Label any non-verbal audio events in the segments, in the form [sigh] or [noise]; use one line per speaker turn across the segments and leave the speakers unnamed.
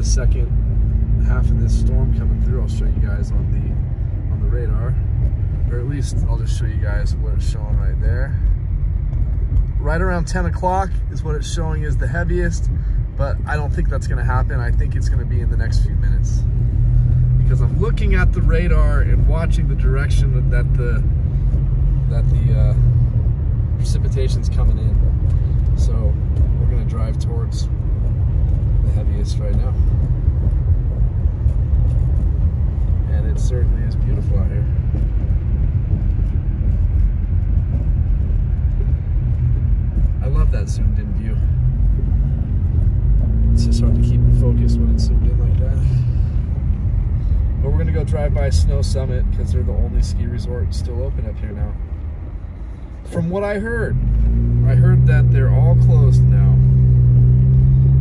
the second half of this storm coming through. I'll show you guys on the on the radar, or at least I'll just show you guys what it's showing right there. Right around 10 o'clock is what it's showing is the heaviest but I don't think that's gonna happen. I think it's gonna be in the next few minutes. Because I'm looking at the radar and watching the direction that the that the uh, precipitation's coming in. So we're gonna drive towards the heaviest right now. And it certainly is beautiful out here. I love that zoomed in view it's just hard to keep it focused when it's zoomed in like that. But we're gonna go drive by Snow Summit because they're the only ski resort still open up here now. From what I heard, I heard that they're all closed now.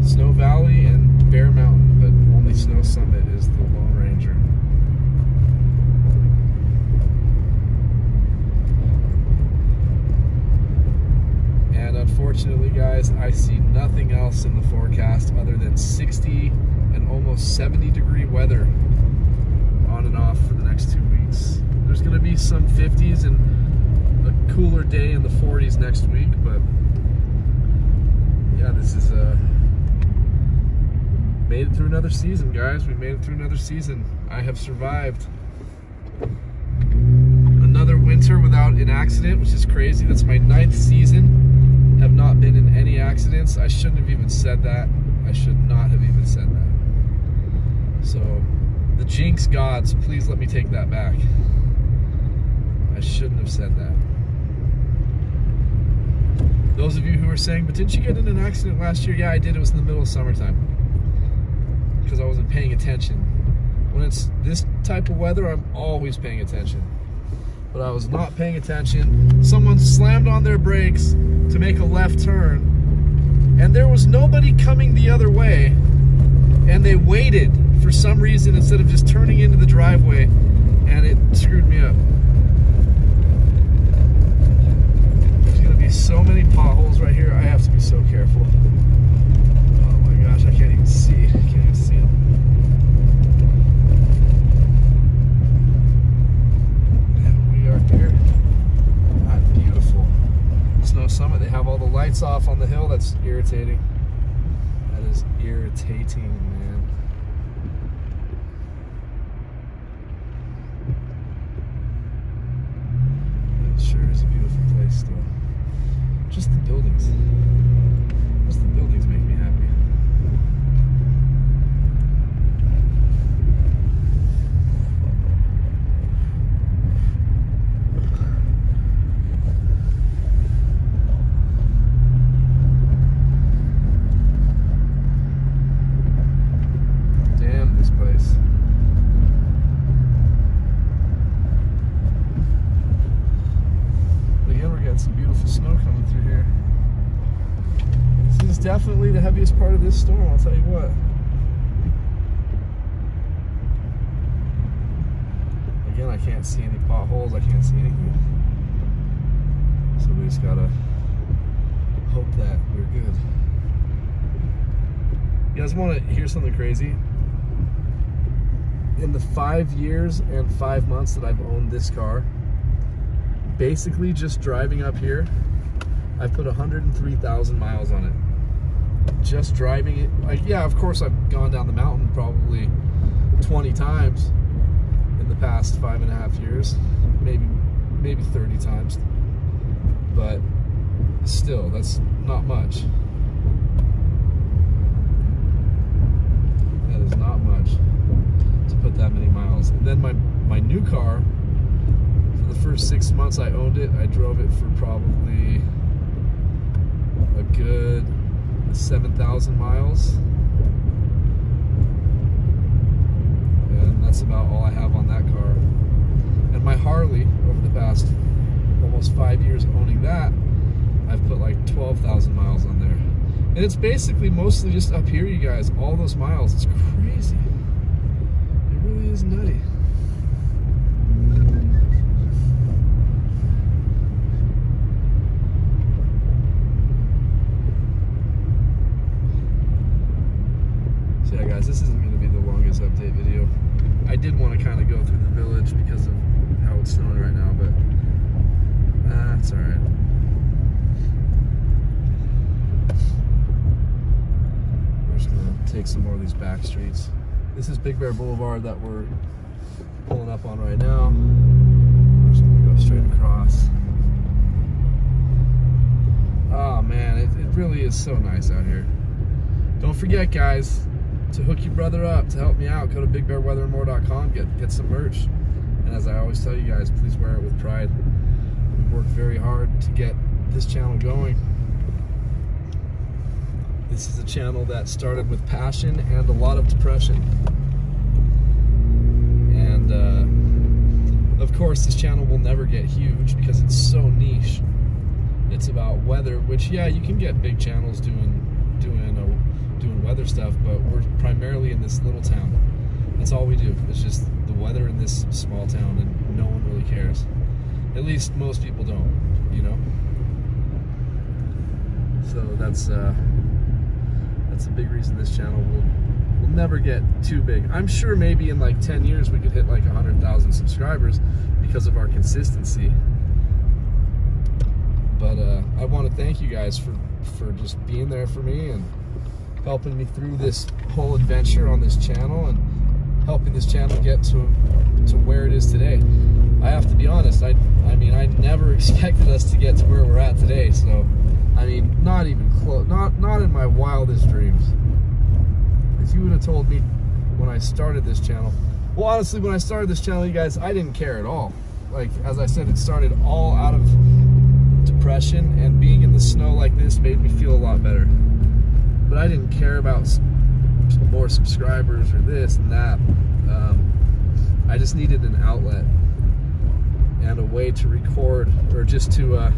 Snow Valley and Bear Mountain, but only Snow Summit is the Lone Ranger. And I see nothing else in the forecast other than 60 and almost 70 degree weather on and off for the next two weeks. There's going to be some 50s and a cooler day in the 40s next week, but yeah, this is a. Uh, made it through another season, guys. We made it through another season. I have survived another winter without an accident, which is crazy. That's my ninth season have not been in any accidents. I shouldn't have even said that. I should not have even said that. So, the jinx gods, please let me take that back. I shouldn't have said that. Those of you who are saying, but didn't you get in an accident last year? Yeah, I did. It was in the middle of summertime. Because I wasn't paying attention. When it's this type of weather, I'm always paying attention but I was not paying attention. Someone slammed on their brakes to make a left turn, and there was nobody coming the other way, and they waited for some reason instead of just turning into the driveway, and it screwed me up. There's gonna be so many potholes right here, I have to be so careful. Oh my gosh, I can't even see them. here at beautiful Snow Summit. They have all the lights off on the hill. That's irritating. That is irritating, man. It sure is a beautiful place still. Just the buildings. Just the buildings make me happy. Definitely the heaviest part of this storm, I'll tell you what. Again, I can't see any potholes, I can't see anything. So we just gotta hope that we're good. You guys wanna hear something crazy? In the five years and five months that I've owned this car, basically just driving up here, I've put 103,000 miles on it just driving it. Like, yeah, of course, I've gone down the mountain probably 20 times in the past five and a half years, maybe maybe 30 times. But still, that's not much. That is not much to put that many miles. And then my my new car, for the first six months I owned it, I drove it for probably a good 7,000 miles. And that's about all I have on that car. And my Harley, over the past almost five years owning that, I've put like 12,000 miles on there. And it's basically mostly just up here, you guys, all those miles. It's crazy. It really is nutty. So yeah, guys, this isn't going to be the longest update video. I did want to kind of go through the village because of how it's snowing right now, but uh, all right. We're just going to take some more of these back streets. This is Big Bear Boulevard that we're pulling up on right now. We're just going to go straight across. Oh man, it, it really is so nice out here. Don't forget, guys, to hook your brother up to help me out, go to bigbearweatherandmore.com, get get some merch. And as I always tell you guys, please wear it with pride. We worked very hard to get this channel going. This is a channel that started with passion and a lot of depression. And uh, of course, this channel will never get huge because it's so niche. It's about weather, which yeah, you can get big channels doing doing doing weather stuff, but we're primarily in this little town. That's all we do. It's just the weather in this small town, and no one really cares. At least most people don't, you know. So that's uh, that's a big reason this channel will will never get too big. I'm sure maybe in like 10 years we could hit like 100,000 subscribers because of our consistency. But uh, I want to thank you guys for for just being there for me and helping me through this whole adventure on this channel and helping this channel get to to where it is today. I have to be honest, I I mean I never [laughs] expected us to get to where we're at today, so I mean not even close not not in my wildest dreams. If you would have told me when I started this channel, well honestly when I started this channel you guys I didn't care at all. Like as I said it started all out of depression and being in the snow like this made me feel a lot better. But I didn't care about more subscribers or this and that. Um, I just needed an outlet and a way to record or just to uh,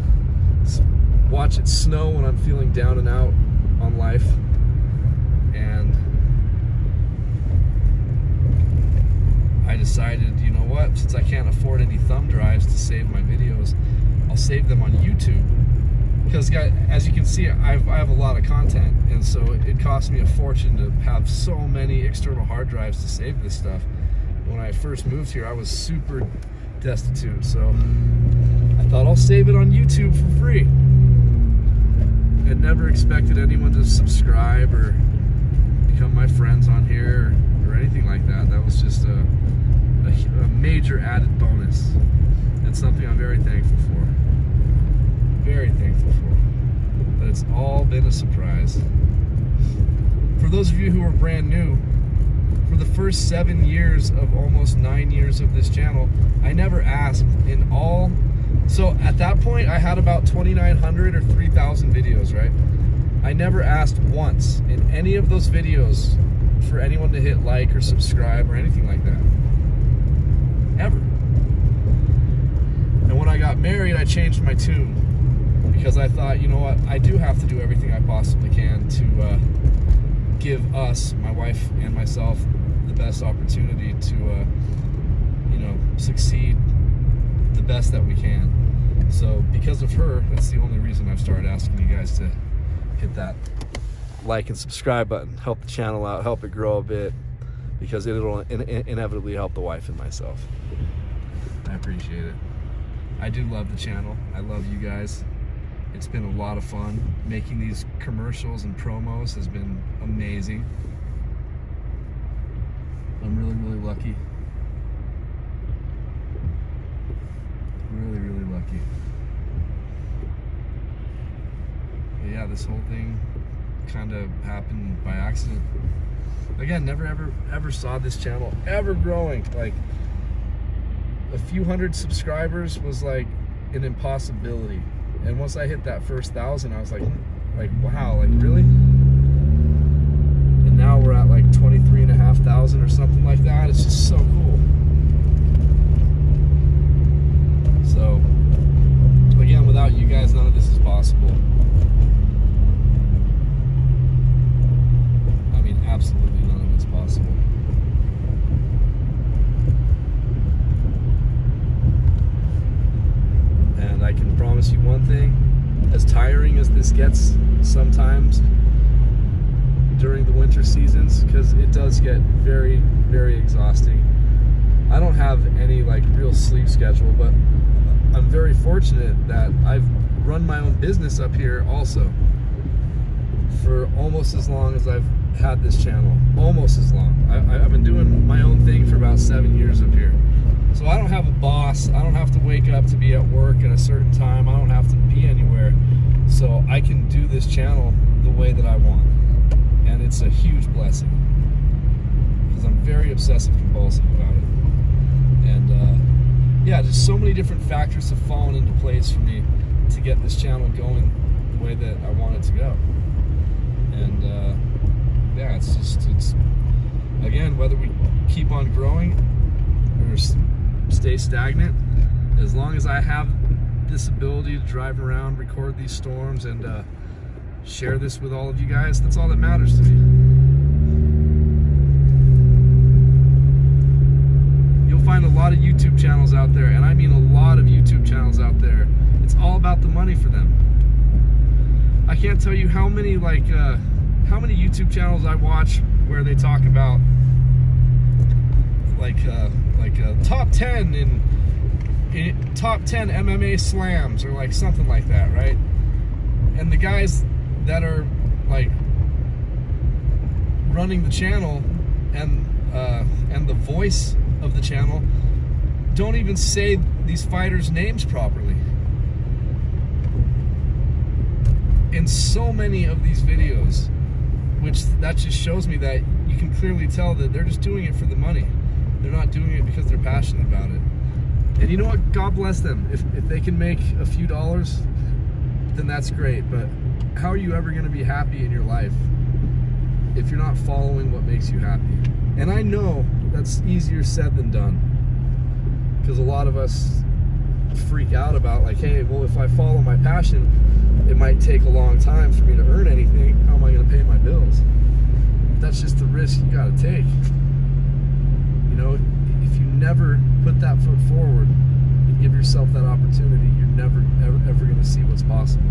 watch it snow when I'm feeling down and out on life. And I decided, you know what, since I can't afford any thumb drives to save my videos, I'll save them on YouTube. Because as you can see, I've, I have a lot of content, and so it cost me a fortune to have so many external hard drives to save this stuff. When I first moved here, I was super destitute, so I thought I'll save it on YouTube for free. I never expected anyone to subscribe or become my friends on here or, anything like that. That was just a, a, a major added bonus and something I'm very thankful for. Very thankful for. But it's all been a surprise. For those of you who are brand new, for the first seven years of almost nine years of this channel, I never asked in all. So at that point, I had about 2,900 or 3,000 videos, right? I never asked once in any of those videos for anyone to hit like or subscribe or anything like that. Ever. And when I got married, I changed my tune because I thought, you know what, I do have to do everything I possibly can to uh, give us, my wife and myself, the best opportunity to, uh, you know, succeed the best that we can. So because of her, that's the only reason I've started asking you guys to hit that like and subscribe button, help the channel out, help it grow a bit, because it'll in in inevitably help the wife and myself. I appreciate it. I do love the channel. I love you guys. It's been a lot of fun. Making these commercials and promos has been amazing. I'm really, really lucky. Really, really lucky. But yeah, this whole thing kind of happened by accident. Again, never ever ever saw this channel ever growing. Like a few hundred subscribers was like an impossibility. And once I hit that first thousand, I was like, like wow, like really? And now we're at like 23 and a half thousand or something like that. It's just so cool. So again, without you guys, none of this is possible. I mean, absolutely none of it's possible. Promise you one thing as tiring as this gets sometimes during the winter seasons, because it does get very, very exhausting. I don't have any like real sleep schedule, but I'm very fortunate that I've run my own business up here also for almost as long as I've had this channel. Almost as long. I, have been doing my own thing for about seven years up here. So I don't have a boss. I don't have to wake up to be at work at a certain time. I don't have to be anywhere. So I can do this channel the way that I want. And it's a huge blessing. Because I'm very obsessive compulsive about it. And uh, yeah, just so many different factors have fallen into place for me to get this channel going the way that I want it to go. And uh, yeah, it's just, it's, again, whether we keep on growing or stay stagnant, as long as I have this ability to drive around, record these storms, and uh, share this with all of you guys, that's all that matters to me. You'll find a lot of YouTube channels out there, and I mean a lot of YouTube channels out there. It's all about the money for them. I can't tell you how many like uh, how many YouTube channels I watch where they talk about like uh, like uh, top 10 in, in top 10 MMA slams or like something like that, right? And the guys that are like running the channel and uh, and the voice of the channel don't even say these fighters' names properly. In so many of these videos, which that just shows me that you can clearly tell that they're just doing it for the money. They're not doing it because they're passionate about it. And you know what? God bless them. If, if they can make a few dollars, then that's great. But how are you ever going to be happy in your life if you're not following what makes you happy? And I know that's easier said than done. Because a lot of us freak out about like, hey, well, if I follow my passion, it might take a long time for me to earn anything. How am I going to pay my bills? That's just the risk you got to take. Know, if you never put that foot forward and give yourself that opportunity, you're never, ever, ever going to see what's possible.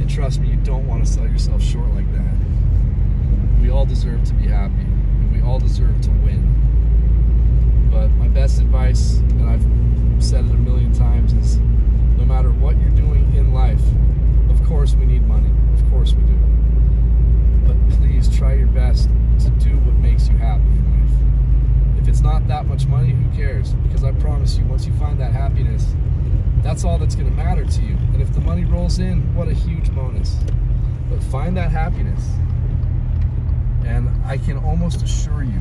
And trust me, you don't want to sell yourself short like that. We all deserve to be happy, and we all deserve to win. But my best advice, and I've said it a million times, is no matter what you're doing in life, of course we need money. Of course we do. But please try your best to do what makes you happy if it's not that much money, who cares? Because I promise you, once you find that happiness, that's all that's going to matter to you. And if the money rolls in, what a huge bonus. But find that happiness. And I can almost assure you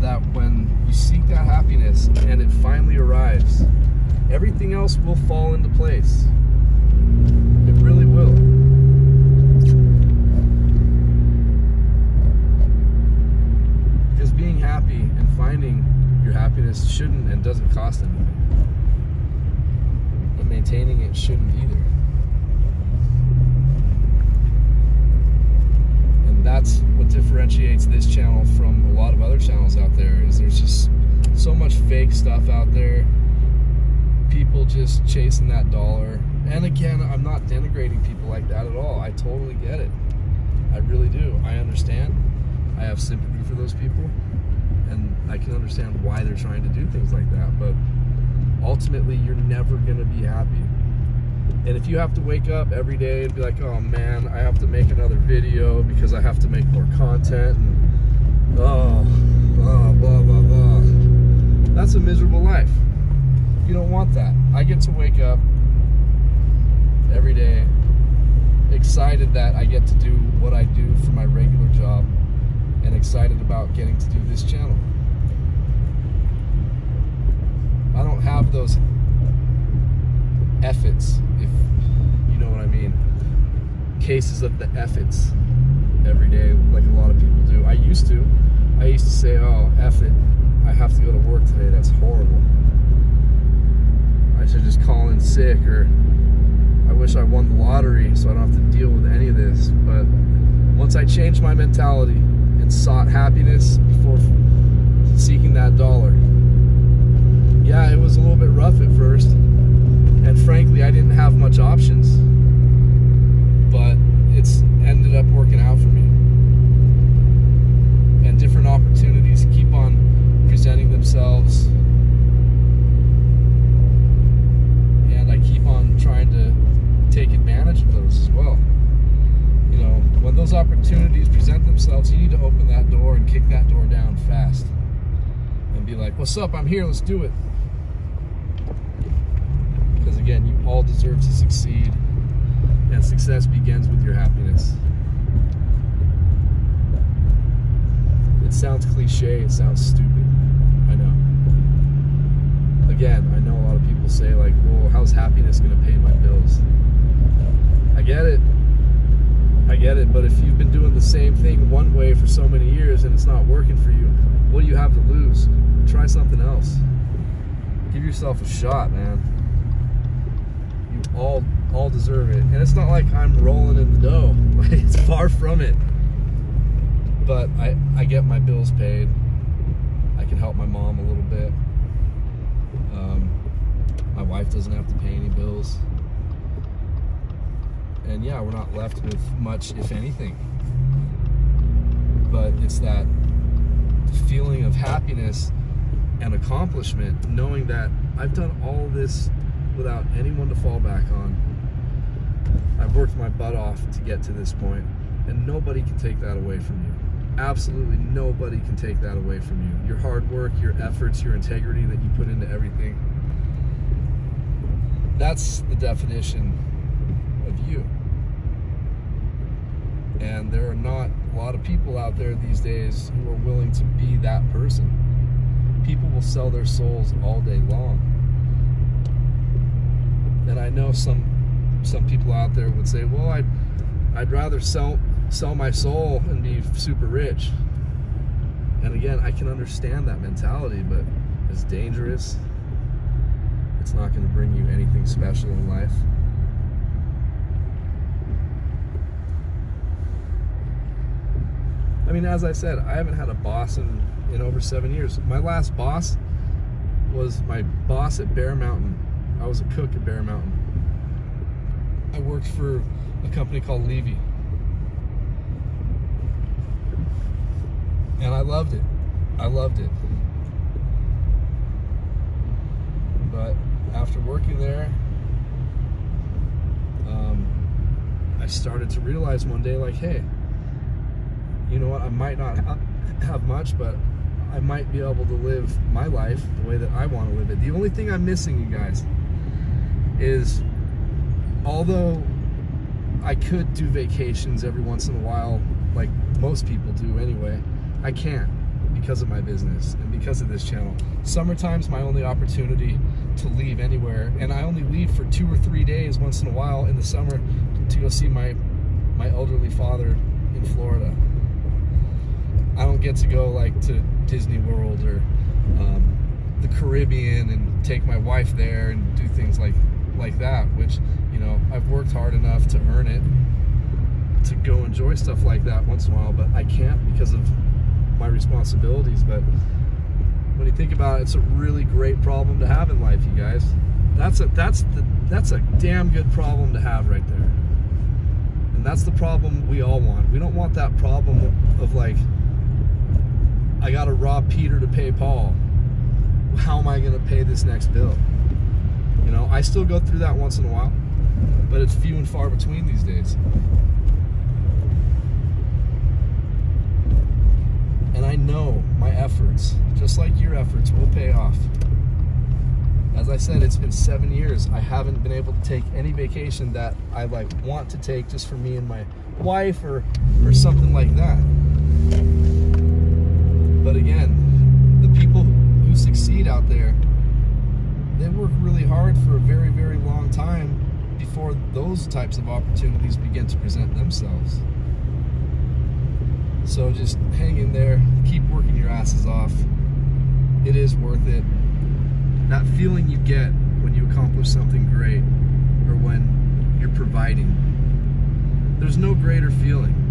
that when you seek that happiness and it finally arrives, everything else will fall into place. It really will. finding your happiness shouldn't and doesn't cost anything. And maintaining it shouldn't either. And that's what differentiates this channel from a lot of other channels out there is there's just so much fake stuff out there. People just chasing that dollar. And again, I'm not denigrating people like that at all. I totally get it. I really do. I understand. I have sympathy for those people and I can understand why they're trying to do things like that. But ultimately, you're never gonna be happy. And if you have to wake up every day and be like, oh man, I have to make another video because I have to make more content, and oh, oh blah blah blah, that's a miserable life. You don't want that. I get to wake up every day excited that I get to do what I do for my regular job and excited about getting to do this channel. I don't have those efforts, if you know what I mean. Cases of the efforts every day, like a lot of people do. I used to. I used to say, oh, F it. I have to go to work today. That's horrible. I should just call in sick or I wish I won the lottery so I don't have to deal with any of this. But once I changed my mentality, sought happiness before seeking that dollar. Yeah, it was a little bit rough at first, and frankly, I didn't have much options, but it's ended up working out for me. And different opportunities keep on presenting themselves, and I keep on trying to take advantage of those as well you know, when those opportunities present themselves, you need to open that door and kick that door down fast and be like, what's up? I'm here. Let's do it. Because again, you all deserve to succeed, and success begins with your happiness. It sounds cliche, it sounds stupid. I know. Again, I know a lot of people say, like, well, how's happiness going to pay my bills? I get it the same thing one way for so many years and it's not working for you, what do you have to lose? Try something else. Give yourself a shot, man. You all all deserve it. And it's not like I'm rolling in the dough. [laughs] it's far from it. But I, I get my bills paid. I can help my mom a little bit. Um, my wife doesn't have to pay any bills and yeah, we're not left with much, if anything. But it's that feeling of happiness and accomplishment, knowing that I've done all this without anyone to fall back on. I've worked my butt off to get to this point, and nobody can take that away from you. Absolutely nobody can take that away from you. Your hard work, your efforts, your integrity that you put into everything. That's the definition of you. And there are not a lot of people out there these days who are willing to be that person. People will sell their souls all day long. And I know some some people out there would say, "Well, I'd I'd rather sell sell my soul and be super rich." And again, I can understand that mentality, but it's dangerous. It's not going to bring you anything special in life. Mean, as I said, I haven't had a boss in, in over seven years. My last boss was my boss at Bear Mountain. I was a cook at Bear Mountain. I worked for a company called Levy. And I loved it. I loved it. But after working there, um, I started to realize one day, like, hey, you know what, I might not have much, but I might be able to live my life the way that I want to live it. The only thing I'm missing, you guys, is although I could do vacations every once in a while, like most people do anyway, I can't because of my business and because of this channel. Summertime's my only opportunity to leave anywhere, and I only leave for two or three days once in a while in the summer to go see my my elderly father in Florida. I don't get to go like to Disney World or um, the Caribbean and take my wife there and do things like like that. Which you know I've worked hard enough to earn it to go enjoy stuff like that once in a while, but I can't because of my responsibilities. But when you think about it, it's a really great problem to have in life, you guys. That's a that's the that's a damn good problem to have right there. And that's the problem we all want. We don't want that problem of, of like I got to rob Peter to pay Paul. How am I going to pay this next bill? You know, I still go through that once in a while, but it's few and far between these days. And I know my efforts, just like your efforts, will pay off. As I said, it's been seven years. I haven't been able to take any vacation that I like want to take just for me and my wife or or something like that. But again, the people who succeed out there, they work really hard for a very, very long time before those types of opportunities begin to present themselves. So just hang in there, keep working your asses off. It is worth it. That feeling you get when you accomplish something great or when you're providing, there's no greater feeling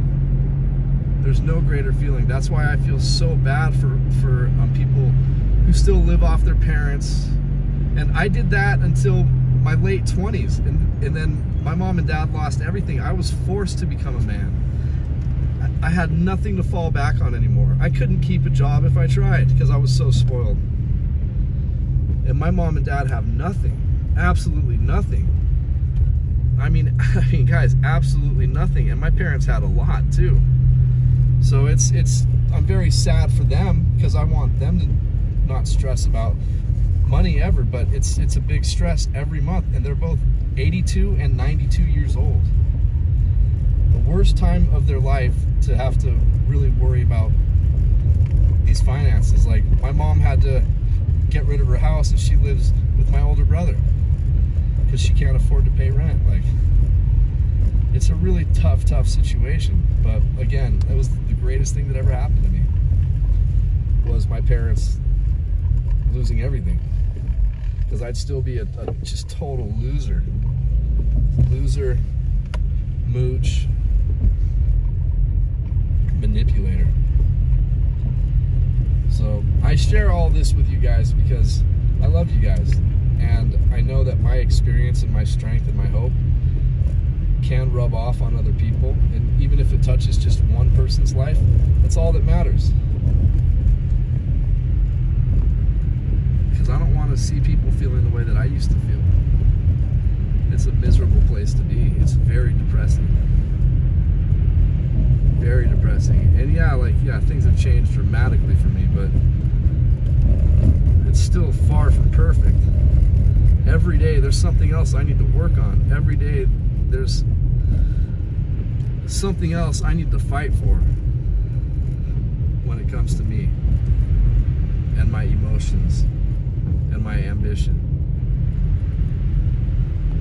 there's no greater feeling. That's why I feel so bad for for um, people who still live off their parents. And I did that until my late 20s, and and then my mom and dad lost everything. I was forced to become a man. I, I had nothing to fall back on anymore. I couldn't keep a job if I tried because I was so spoiled. And my mom and dad have nothing, absolutely nothing. I mean, [laughs] I mean, guys, absolutely nothing. And my parents had a lot too. So it's it's I'm very sad for them because I want them to not stress about money ever, but it's it's a big stress every month, and they're both 82 and 92 years old. The worst time of their life to have to really worry about these finances. Like my mom had to get rid of her house, and she lives with my older brother because she can't afford to pay rent. Like it's a really tough, tough situation. But again, that was the greatest thing that ever happened to me was my parents losing everything because I'd still be a, a, just total loser. Loser, mooch, manipulator. So I share all this with you guys because I love you guys. And I know that my experience and my strength and my hope can rub off on other people. And even if it touches just one person's life, that's all that matters. Because I don't want to see people feeling the way that I used to feel. It's a miserable place to be. It's very depressing. Very depressing. And yeah, like, yeah, things have changed dramatically for me, but it's still far from perfect. Every day there's something else I need to work on. Every day there's something else I need to fight for when it comes to me and my emotions and my ambition.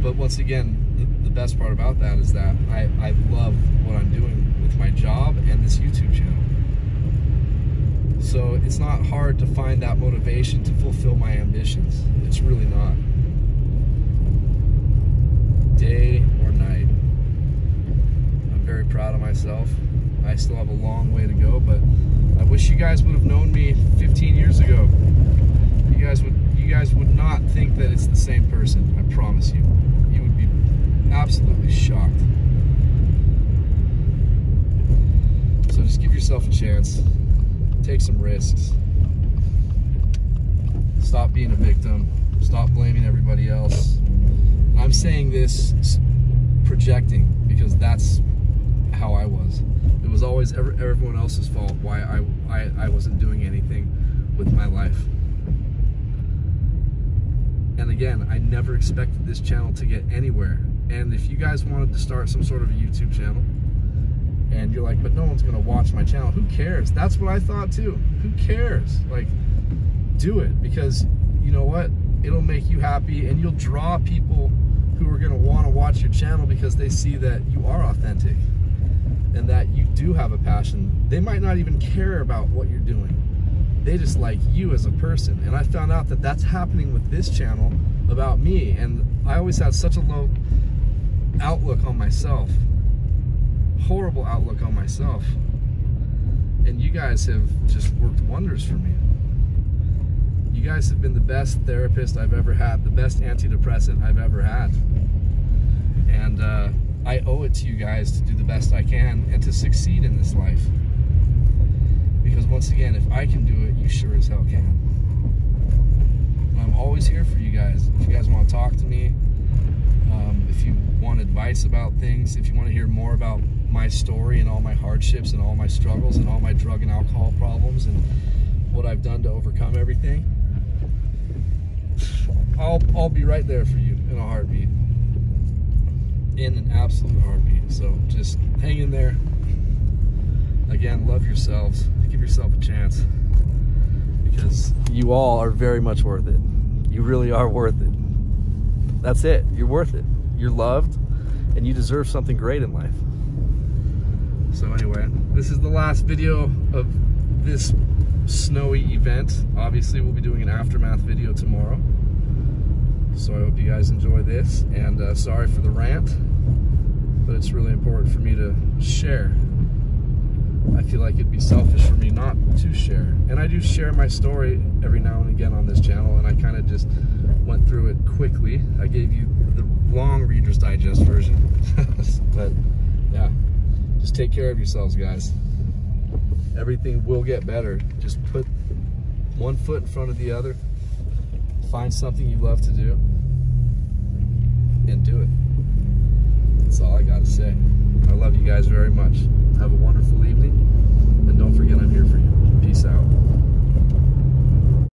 But once again, the, best part about that is that I, I love what I'm doing with my job and this YouTube channel. So it's not hard to find that motivation to fulfill my ambitions. It's really not. Day very proud of myself. I still have a long way to go, but I wish you guys would have known me 15 years ago. You guys would you guys would not think that it's the same person. I promise you. You would be absolutely shocked. So just give yourself a chance. Take some risks. Stop being a victim. Stop blaming everybody else. I'm saying this projecting because that's how I was. It was always everyone else's fault why I, I, I wasn't doing anything with my life. And again, I never expected this channel to get anywhere. And if you guys wanted to start some sort of a YouTube channel, and you're like, but no one's gonna watch my channel, who cares? That's what I thought too. Who cares? Like, do it because you know what? It'll make you happy and you'll draw people who are gonna wanna watch your channel because they see that you are authentic and that you do have a passion. They might not even care about what you're doing they just like you as a person. And I found out that that's happening with this channel about me. And I always had such a low outlook on myself, horrible outlook on myself. And you guys have just worked wonders for me. You guys have been the best therapist I've ever had, the best antidepressant I've ever had. And uh, I owe it to you guys to do the best I can and to succeed in this life. Because once again, if I can do it, you sure as hell can. And I'm always here for you guys. If you guys want to talk to me, um, if you want advice about things, if you want to hear more about my story and all my hardships and all my struggles and all my drug and alcohol problems and what I've done to overcome everything, I'll, I'll be right there for you in a heartbeat. In an absolute heartbeat. So just hang in there. Again, love yourselves give yourself a chance because you all are very much worth it. You really are worth it. That's it. You're worth it. You're loved and you deserve something great in life. So anyway, this is the last video of this snowy event. Obviously, we'll be doing an aftermath video tomorrow. So I hope you guys enjoy this. And uh, sorry for the rant, but it's really important for me to share I feel like it'd be selfish for me not to share. And I do share my story every now and again on this channel, and I kind of just went through it quickly. I gave you the long Reader's Digest version. [laughs] but yeah, just take care of yourselves, guys. Everything will get better. Just put one foot in front of the other. Find something you love to do and do it. That's all I got to say. I love you guys very much. Have a wonderful evening. And don't forget, I'm here for you. Peace out.